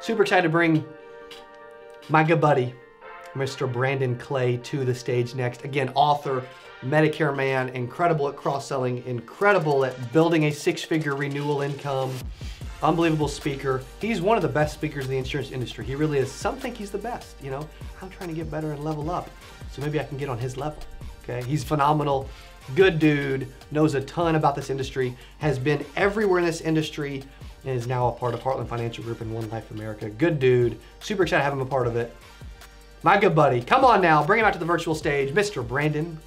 Super excited to bring my good buddy, Mr. Brandon Clay, to the stage next. Again, author, Medicare man, incredible at cross selling, incredible at building a six figure renewal income, unbelievable speaker. He's one of the best speakers in the insurance industry. He really is. Some think he's the best. You know, I'm trying to get better and level up. So maybe I can get on his level. Okay. He's phenomenal. Good dude, knows a ton about this industry, has been everywhere in this industry, and is now a part of Heartland Financial Group and One Life America. Good dude. Super excited to have him a part of it. My good buddy. Come on now, bring him out to the virtual stage, Mr. Brandon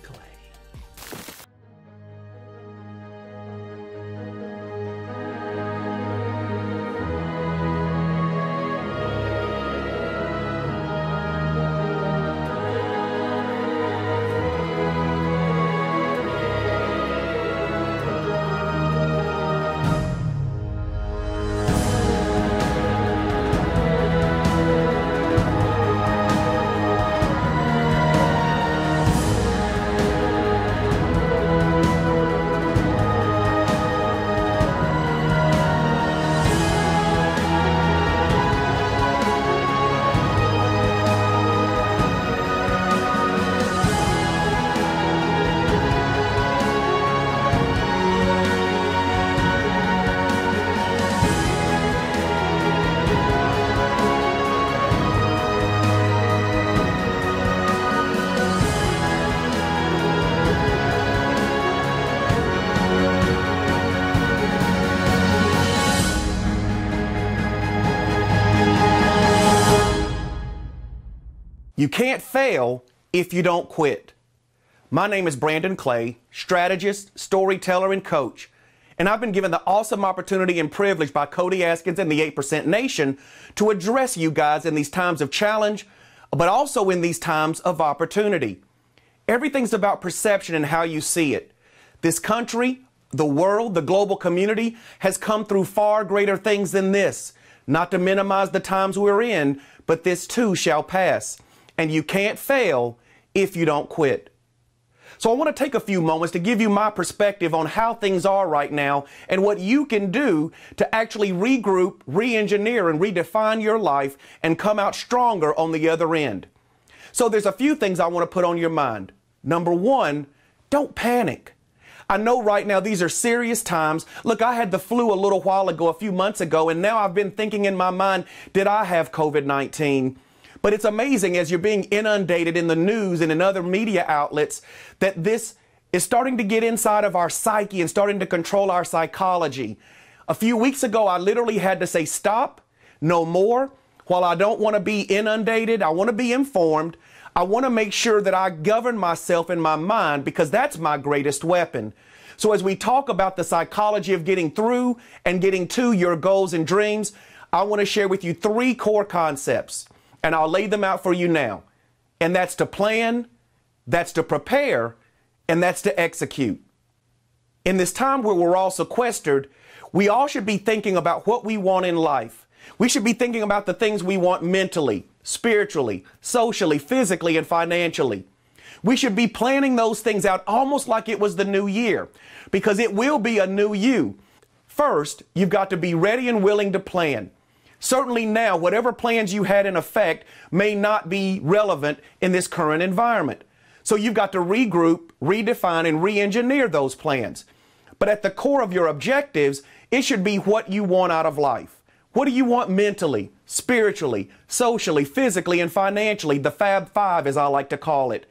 You can't fail if you don't quit. My name is Brandon Clay, strategist, storyteller, and coach. And I've been given the awesome opportunity and privilege by Cody Askins and the 8% Nation to address you guys in these times of challenge, but also in these times of opportunity. Everything's about perception and how you see it. This country, the world, the global community has come through far greater things than this. Not to minimize the times we're in, but this too shall pass and you can't fail if you don't quit. So I want to take a few moments to give you my perspective on how things are right now and what you can do to actually regroup, re-engineer, and redefine your life and come out stronger on the other end. So there's a few things I want to put on your mind. Number one, don't panic. I know right now these are serious times. Look, I had the flu a little while ago, a few months ago, and now I've been thinking in my mind, did I have COVID-19? But it's amazing as you're being inundated in the news and in other media outlets that this is starting to get inside of our psyche and starting to control our psychology. A few weeks ago, I literally had to say, stop, no more. While I don't want to be inundated, I want to be informed. I want to make sure that I govern myself in my mind because that's my greatest weapon. So, as we talk about the psychology of getting through and getting to your goals and dreams, I want to share with you three core concepts and I'll lay them out for you now. And that's to plan, that's to prepare, and that's to execute. In this time where we're all sequestered, we all should be thinking about what we want in life. We should be thinking about the things we want mentally, spiritually, socially, physically, and financially. We should be planning those things out almost like it was the new year because it will be a new you. First, you've got to be ready and willing to plan. Certainly now, whatever plans you had in effect may not be relevant in this current environment. So you've got to regroup, redefine, and re-engineer those plans. But at the core of your objectives, it should be what you want out of life. What do you want mentally, spiritually, socially, physically, and financially? The Fab Five, as I like to call it.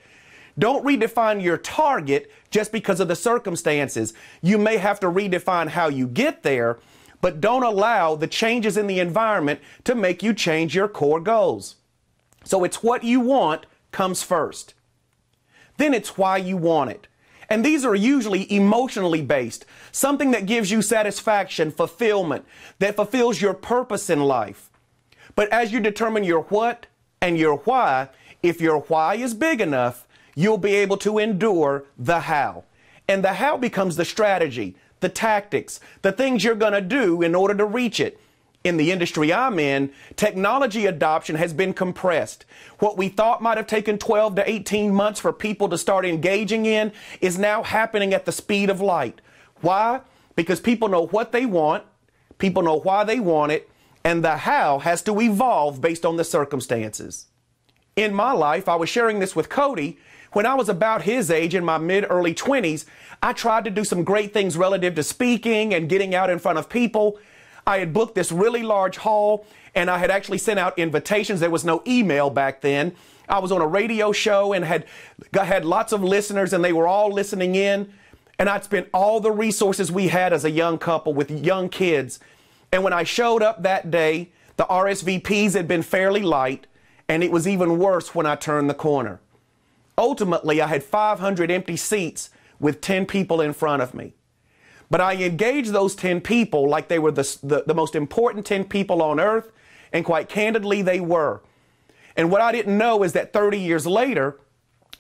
Don't redefine your target just because of the circumstances. You may have to redefine how you get there, but don't allow the changes in the environment to make you change your core goals. So it's what you want comes first. Then it's why you want it. And these are usually emotionally based, something that gives you satisfaction, fulfillment, that fulfills your purpose in life. But as you determine your what and your why, if your why is big enough, you'll be able to endure the how. And the how becomes the strategy, the tactics, the things you're going to do in order to reach it. In the industry I'm in, technology adoption has been compressed. What we thought might have taken 12 to 18 months for people to start engaging in is now happening at the speed of light. Why? Because people know what they want, people know why they want it, and the how has to evolve based on the circumstances. In my life, I was sharing this with Cody. When I was about his age in my mid early 20s, I tried to do some great things relative to speaking and getting out in front of people. I had booked this really large hall and I had actually sent out invitations. There was no email back then. I was on a radio show and had had lots of listeners and they were all listening in. And I'd spent all the resources we had as a young couple with young kids. And when I showed up that day, the RSVPs had been fairly light, and it was even worse when I turned the corner. Ultimately, I had 500 empty seats with 10 people in front of me. But I engaged those 10 people like they were the, the, the, most important 10 people on earth, and quite candidly, they were. And what I didn't know is that 30 years later,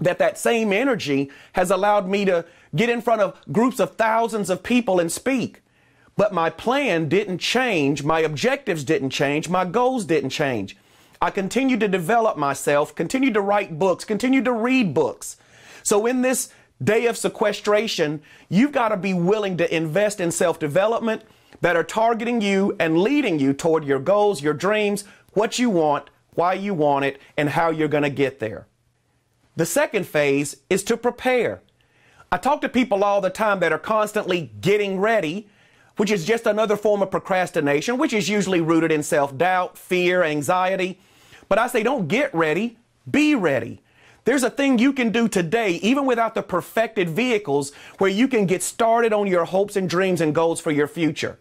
that that same energy has allowed me to get in front of groups of thousands of people and speak. But my plan didn't change, my objectives didn't change, my goals didn't change. I continued to develop myself, continued to write books, continued to read books. So in this day of sequestration, you've got to be willing to invest in self development that are targeting you and leading you toward your goals, your dreams, what you want, why you want it, and how you're going to get there. The second phase is to prepare. I talk to people all the time that are constantly getting ready, which is just another form of procrastination, which is usually rooted in self doubt, fear, anxiety. But I say, don't get ready, be ready. There's a thing you can do today, even without the perfected vehicles, where you can get started on your hopes and dreams and goals for your future.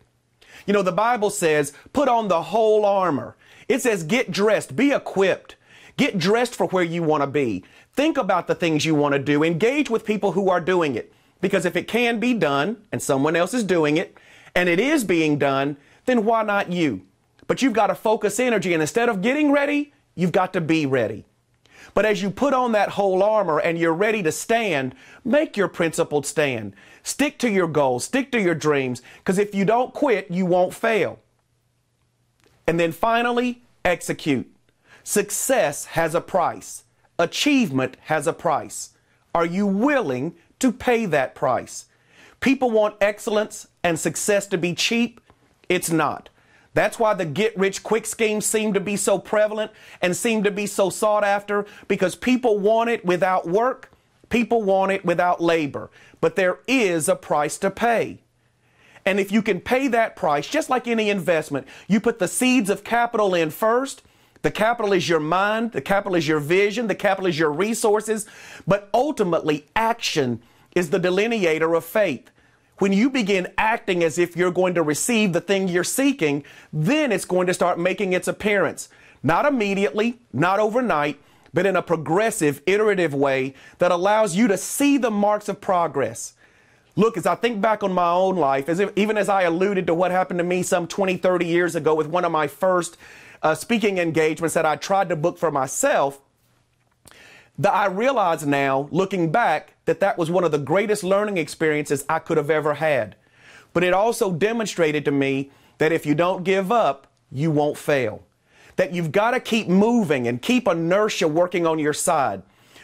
You know, the Bible says, put on the whole armor. It says, get dressed, be equipped, get dressed for where you want to be. Think about the things you want to do, engage with people who are doing it. Because if it can be done and someone else is doing it and it is being done, then why not you? But you've got to focus energy and instead of getting ready, you've got to be ready. But as you put on that whole armor and you're ready to stand, make your principled stand. Stick to your goals, stick to your dreams, because if you don't quit, you won't fail. And then finally, execute. Success has a price. Achievement has a price. Are you willing to pay that price? People want excellence and success to be cheap. It's not. That's why the get rich quick schemes seem to be so prevalent and seem to be so sought after because people want it without work. People want it without labor. But there is a price to pay. And if you can pay that price, just like any investment, you put the seeds of capital in first. The capital is your mind, the capital is your vision, the capital is your resources, but ultimately, action is the delineator of faith. When you begin acting as if you're going to receive the thing you're seeking, then it's going to start making its appearance. Not immediately, not overnight, but in a progressive, iterative way that allows you to see the marks of progress. Look, as I think back on my own life, as if, even as I alluded to what happened to me some 20, 30 years ago with one of my first uh, speaking engagements that I tried to book for myself, that I realize now, looking back, that that was one of the greatest learning experiences I could have ever had. But it also demonstrated to me that if you don't give up, you won't fail. That you've got to keep moving and keep inertia working on your side.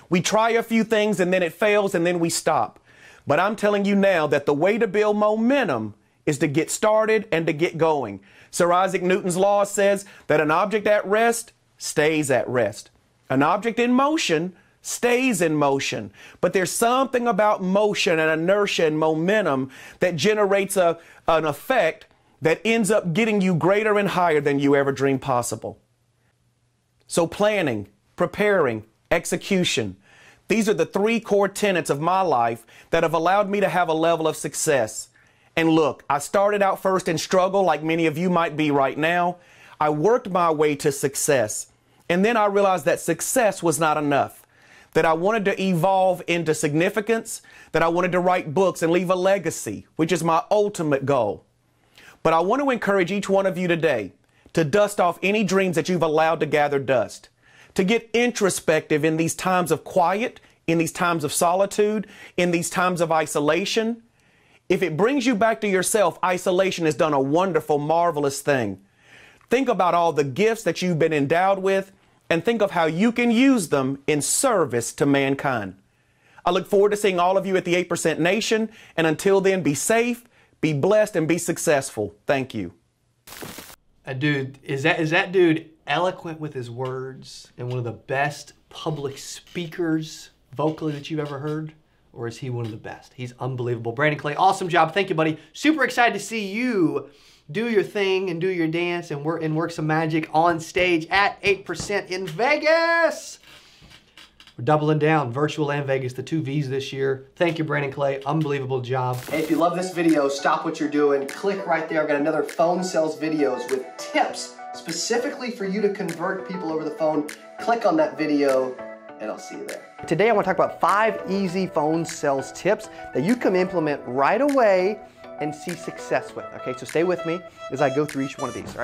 We try a few things and then it fails and then we stop. But I'm telling you now that the way to build momentum is to get started and to get going. Sir Isaac Newton's law says that an object at rest stays at rest. An object in motion stays in motion. But there's something about motion and inertia and momentum that generates a, an effect that ends up getting you greater and higher than you ever dreamed possible. So, planning, preparing, execution. These are the three core tenets of my life that have allowed me to have a level of success. And look, I started out first in struggle, like many of you might be right now. I worked my way to success. And then I realized that success was not enough that I wanted to evolve into significance, that I wanted to write books and leave a legacy, which is my ultimate goal. But I want to encourage each one of you today to dust off any dreams that you've allowed to gather dust, to get introspective in these times of quiet, in these times of solitude, in these times of isolation. If it brings you back to yourself, isolation has done a wonderful, marvelous thing. Think about all the gifts that you've been endowed with and think of how you can use them in service to mankind. I look forward to seeing all of you at the 8% Nation, and until then, be safe, be blessed, and be successful. Thank you. Uh, dude, is that is that dude eloquent with his words and one of the best public speakers vocally that you've ever heard? Or is he one of the best? He's unbelievable. Brandon Clay, awesome job. Thank you, buddy. Super excited to see you do your thing and do your dance and work and work some magic on stage at 8% in Vegas. We're doubling down, virtual and Vegas, the two V's this year. Thank you, Brandon Clay. Unbelievable job. Hey, if you love this video, stop what you're doing. Click right there. I've got another phone sales videos with tips specifically for you to convert people over the phone. Click on that video and I'll see you there. Today I want to talk about five easy phone sales tips that you can implement right away and see success with. Okay, so stay with me as I go through each one of these. All right.